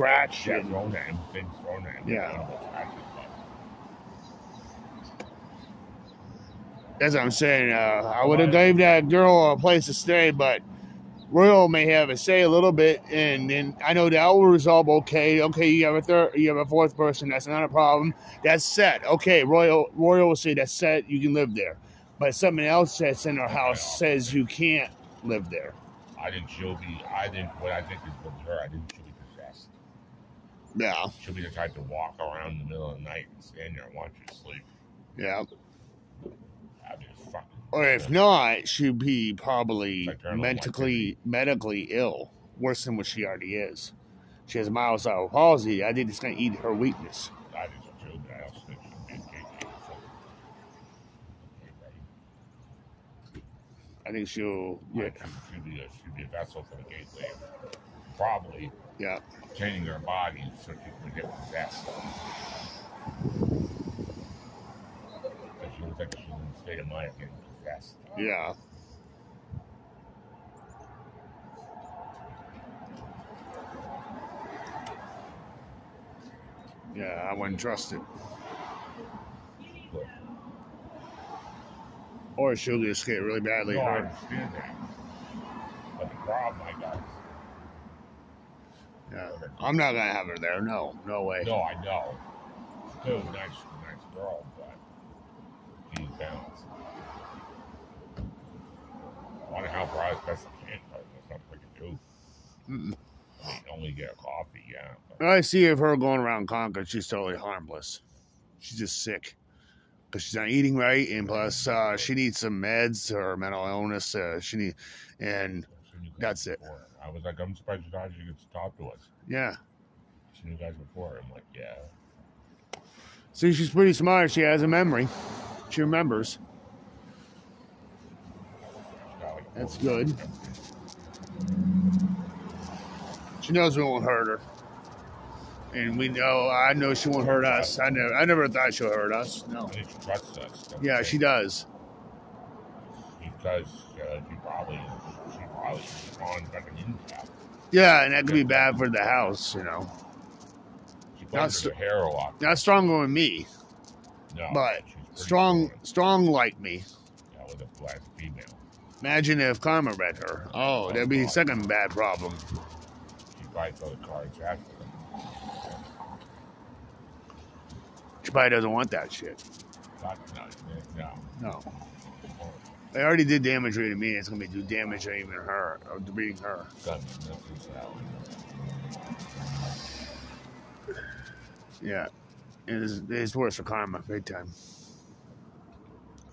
scratch. Yeah, and- Ronan, Vince Ronan. Yeah. That's what I'm saying. Uh, I would have gave that girl a place to stay, but Royal may have a say a little bit, and then I know that will resolve okay. Okay, you have a third, you have a fourth person. That's not a problem. That's set. Okay, Royal Royal will say that's set. You can live there, but something else that's in our house says you can't live there. I think she'll be. I think what I think is with her. I think she'll be possessed. Yeah, She'll be the type to walk around in the middle of the night and stand there and watch you sleep. yeah. I just fucking. Or if not, she'd be probably Like mentally medically ill, worse than what she already is. She has mild cerebral palsy. I think it's going to eat her weakness. I think so I also think she'll be a KK. So. Okay, right? I think she'll, yeah, she'll be a she'll be a vessel for the gateway. Probably yeah, changing her body so she can get possessed. Because she looks like she's in a state of mind of getting possessed. yeah. Yeah, I wouldn't trust it. But, Or she'll just get really badly no, I understand that. But the problem I got is Yeah. I'm not going to have her there. No, no way. No, I know. Still a nice, nice girl, but she's balanced. I want to help her out as best I can, but there's nothing we can do. Mm-mm. I mean, only get a coffee, yeah. But I see of her going around Concord, she's totally harmless. She's just sick because she's not eating right, and plus uh, she needs some meds or mental illness. Uh, she need, and seen you guys That's it. before. I was like, I'm surprised you guys you get to talk to us. yeah. I've seen you guys before. I'm like, yeah. See, she's pretty smart. She has a memory. She remembers. She's got, like, That's good. She knows we won't hurt her, and we know. I know she won't hurt us. I never, I never thought she'll hurt us. No. I think she trusts us. Yeah, she does. Because uh, she probably, she probably on fucking income. Yeah, and that could be bad for the house. You know, She Not st- hair a lot. not stronger than me, No, but she's pretty strong, strong like me. Yeah, with a black female. Imagine if Karma read her. Oh, that'd be the second bad problem. She probably throw the cards after them. She probably doesn't want that shit. Not, no, no. No. They already did damage to me. It's gonna be do damage to even her, or to beating her. Gunman, that's his how. Yeah, it's, it's worse for Karma, big time.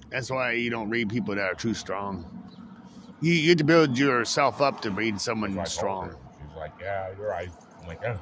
That's why you don't read people that are too strong. You, you have to build yourself up to read someone So I told strong. She's like, yeah, you're right. I'm like, yeah.